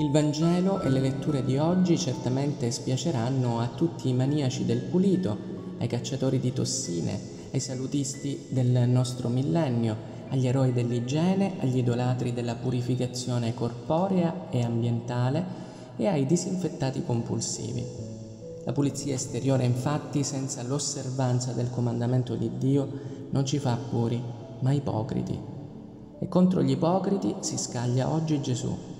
Il Vangelo e le letture di oggi certamente spiaceranno a tutti i maniaci del pulito, ai cacciatori di tossine, ai salutisti del nostro millennio, agli eroi dell'igiene, agli idolatri della purificazione corporea e ambientale e ai disinfettati compulsivi. La pulizia esteriore infatti senza l'osservanza del comandamento di Dio non ci fa puri, ma ipocriti. E contro gli ipocriti si scaglia oggi Gesù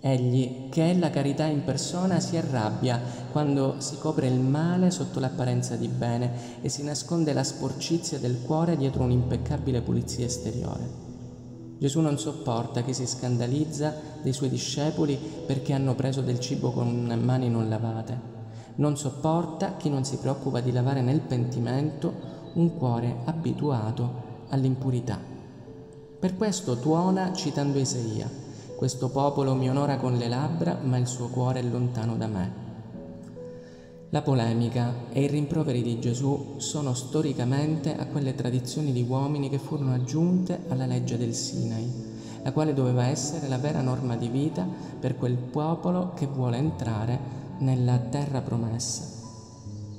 Egli, che è la carità in persona, si arrabbia quando si copre il male sotto l'apparenza di bene e si nasconde la sporcizia del cuore dietro un'impeccabile pulizia esteriore. Gesù non sopporta chi si scandalizza dei suoi discepoli perché hanno preso del cibo con mani non lavate. Non sopporta chi non si preoccupa di lavare nel pentimento un cuore abituato all'impurità. Per questo tuona citando Isaia. Questo popolo mi onora con le labbra, ma il suo cuore è lontano da me. La polemica e i rimproveri di Gesù sono storicamente a quelle tradizioni di uomini che furono aggiunte alla legge del Sinai, la quale doveva essere la vera norma di vita per quel popolo che vuole entrare nella terra promessa.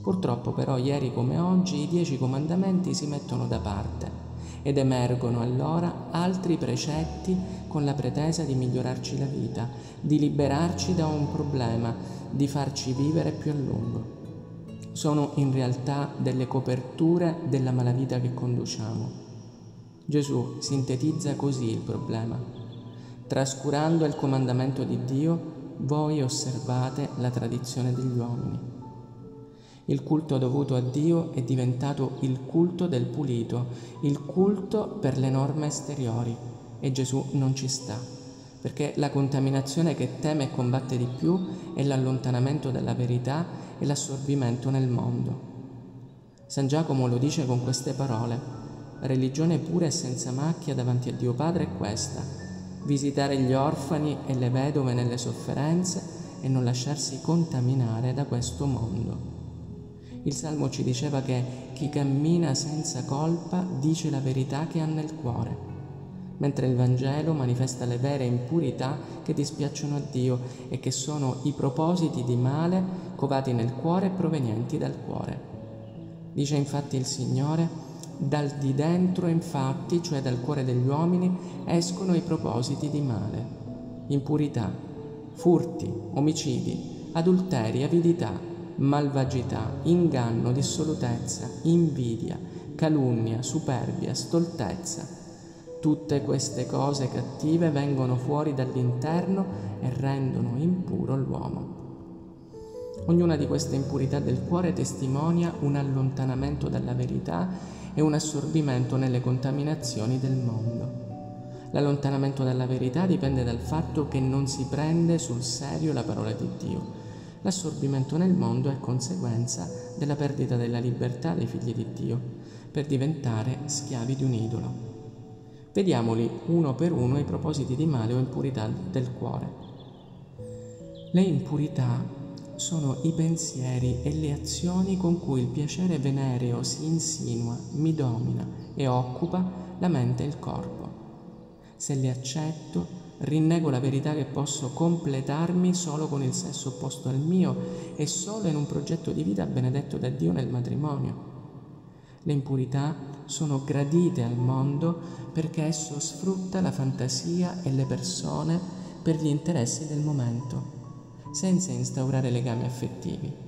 Purtroppo però ieri come oggi i dieci comandamenti si mettono da parte ed emergono allora altri precetti con la pretesa di migliorarci la vita, di liberarci da un problema, di farci vivere più a lungo. Sono in realtà delle coperture della malavita che conduciamo. Gesù sintetizza così il problema. Trascurando il comandamento di Dio, voi osservate la tradizione degli uomini. Il culto dovuto a Dio è diventato il culto del pulito, il culto per le norme esteriori e Gesù non ci sta, perché la contaminazione che teme e combatte di più è l'allontanamento dalla verità e l'assorbimento nel mondo. San Giacomo lo dice con queste parole, religione pura e senza macchia davanti a Dio Padre è questa, visitare gli orfani e le vedove nelle sofferenze e non lasciarsi contaminare da questo mondo. Il Salmo ci diceva che chi cammina senza colpa dice la verità che ha nel cuore, mentre il Vangelo manifesta le vere impurità che dispiacciono a Dio e che sono i propositi di male covati nel cuore e provenienti dal cuore. Dice infatti il Signore, dal di dentro infatti, cioè dal cuore degli uomini, escono i propositi di male, impurità, furti, omicidi, adulteri, avidità, malvagità, inganno, dissolutezza, invidia, calunnia, superbia, stoltezza. Tutte queste cose cattive vengono fuori dall'interno e rendono impuro l'uomo. Ognuna di queste impurità del cuore testimonia un allontanamento dalla verità e un assorbimento nelle contaminazioni del mondo. L'allontanamento dalla verità dipende dal fatto che non si prende sul serio la parola di Dio L'assorbimento nel mondo è conseguenza della perdita della libertà dei figli di Dio per diventare schiavi di un idolo. Vediamoli uno per uno i propositi di male o impurità del cuore. Le impurità sono i pensieri e le azioni con cui il piacere venereo si insinua, mi domina e occupa la mente e il corpo. Se le accetto, Rinnego la verità che posso completarmi solo con il sesso opposto al mio e solo in un progetto di vita benedetto da Dio nel matrimonio. Le impurità sono gradite al mondo perché esso sfrutta la fantasia e le persone per gli interessi del momento, senza instaurare legami affettivi.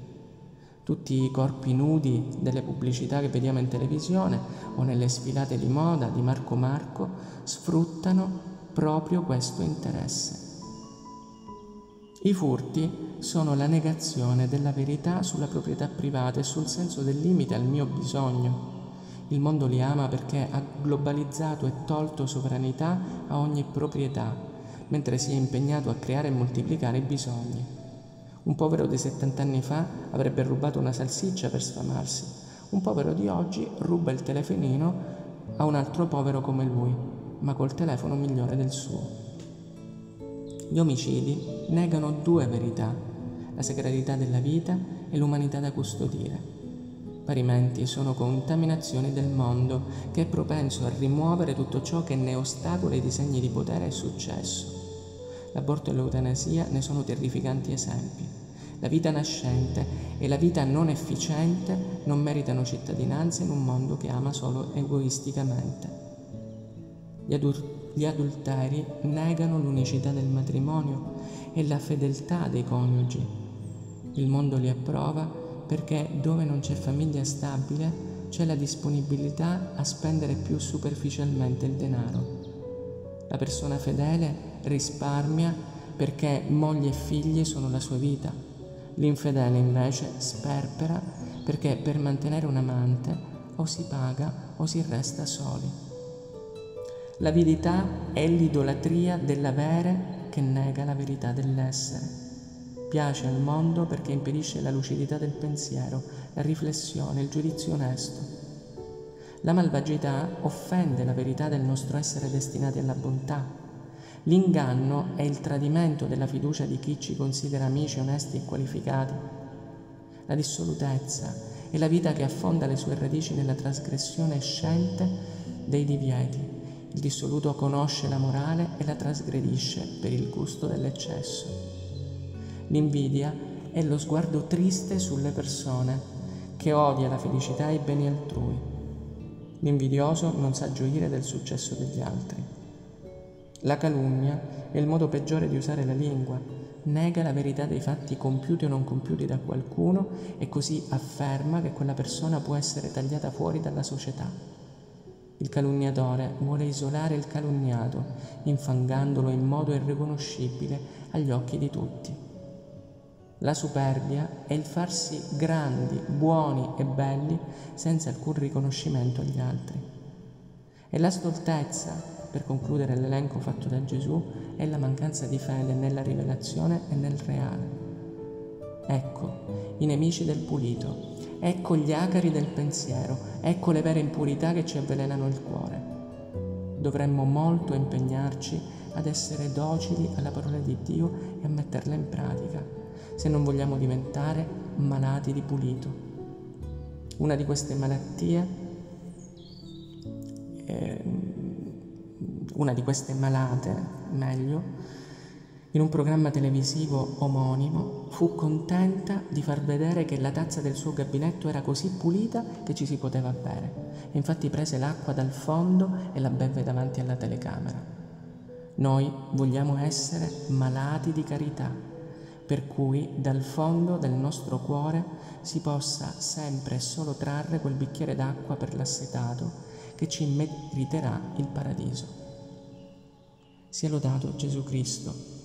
Tutti i corpi nudi delle pubblicità che vediamo in televisione o nelle sfilate di moda di Marco Marco sfruttano proprio questo interesse. I furti sono la negazione della verità sulla proprietà privata e sul senso del limite al mio bisogno. Il mondo li ama perché ha globalizzato e tolto sovranità a ogni proprietà, mentre si è impegnato a creare e moltiplicare i bisogni. Un povero di 70 anni fa avrebbe rubato una salsiccia per sfamarsi. Un povero di oggi ruba il telefonino a un altro povero come lui ma col telefono migliore del suo. Gli omicidi negano due verità, la sacralità della vita e l'umanità da custodire. Parimenti sono contaminazioni del mondo che è propenso a rimuovere tutto ciò che ne ostacola i disegni di potere e successo. L'aborto e l'eutanasia ne sono terrificanti esempi. La vita nascente e la vita non efficiente non meritano cittadinanza in un mondo che ama solo egoisticamente. Gli, adur- gli adulteri negano l'unicità del matrimonio e la fedeltà dei coniugi. Il mondo li approva perché dove non c'è famiglia stabile c'è la disponibilità a spendere più superficialmente il denaro. La persona fedele risparmia perché moglie e figli sono la sua vita. L'infedele invece sperpera perché per mantenere un amante o si paga o si resta soli. L'avidità è l'idolatria dell'avere che nega la verità dell'essere. Piace al mondo perché impedisce la lucidità del pensiero, la riflessione, il giudizio onesto. La malvagità offende la verità del nostro essere destinati alla bontà. L'inganno è il tradimento della fiducia di chi ci considera amici onesti e qualificati. La dissolutezza è la vita che affonda le sue radici nella trasgressione scente dei divieti. Il dissoluto conosce la morale e la trasgredisce per il gusto dell'eccesso. L'invidia è lo sguardo triste sulle persone, che odia la felicità e i beni altrui. L'invidioso non sa gioire del successo degli altri. La calunnia è il modo peggiore di usare la lingua, nega la verità dei fatti compiuti o non compiuti da qualcuno e così afferma che quella persona può essere tagliata fuori dalla società. Il calunniatore vuole isolare il calunniato, infangandolo in modo irriconoscibile agli occhi di tutti. La superbia è il farsi grandi, buoni e belli senza alcun riconoscimento agli altri. E la stoltezza, per concludere l'elenco fatto da Gesù, è la mancanza di fede nella rivelazione e nel reale. Ecco i nemici del pulito, ecco gli acari del pensiero, ecco le vere impurità che ci avvelenano il cuore. Dovremmo molto impegnarci ad essere docili alla parola di Dio e a metterla in pratica se non vogliamo diventare malati di pulito. Una di queste malattie, eh, una di queste malate, meglio, in un programma televisivo omonimo, fu contenta di far vedere che la tazza del suo gabinetto era così pulita che ci si poteva bere. Infatti prese l'acqua dal fondo e la beve davanti alla telecamera. Noi vogliamo essere malati di carità, per cui dal fondo del nostro cuore si possa sempre e solo trarre quel bicchiere d'acqua per l'assetato che ci meriterà il paradiso. Sia lodato Gesù Cristo.